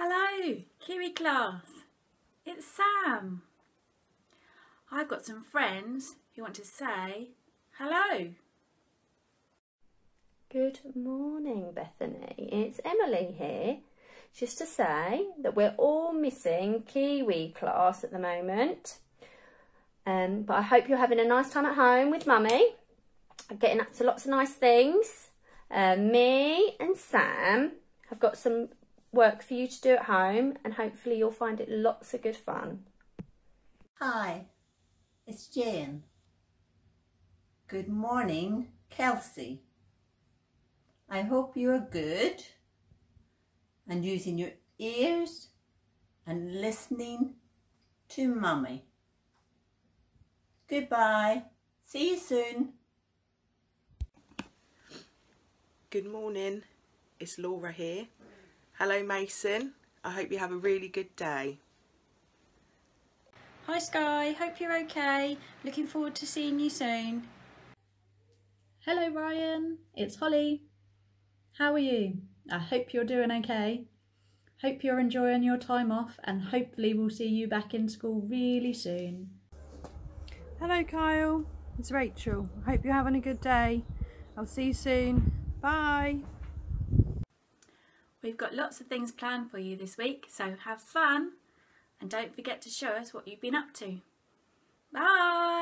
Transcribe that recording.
Hello, Kiwi class. It's Sam. I've got some friends who want to say hello. Good morning, Bethany. It's Emily here. Just to say that we're all missing Kiwi class at the moment. Um, but I hope you're having a nice time at home with Mummy. Getting up to lots of nice things. Uh, me and Sam have got some work for you to do at home and hopefully you'll find it lots of good fun. Hi, it's Jane. Good morning, Kelsey. I hope you are good and using your ears and listening to Mummy. Goodbye. See you soon. Good morning, it's Laura here. Hello Mason, I hope you have a really good day. Hi Sky, hope you're okay. Looking forward to seeing you soon. Hello Ryan, it's Holly. How are you? I hope you're doing okay. Hope you're enjoying your time off and hopefully we'll see you back in school really soon. Hello Kyle, it's Rachel. I hope you're having a good day. I'll see you soon. Bye. We've got lots of things planned for you this week, so have fun and don't forget to show us what you've been up to. Bye!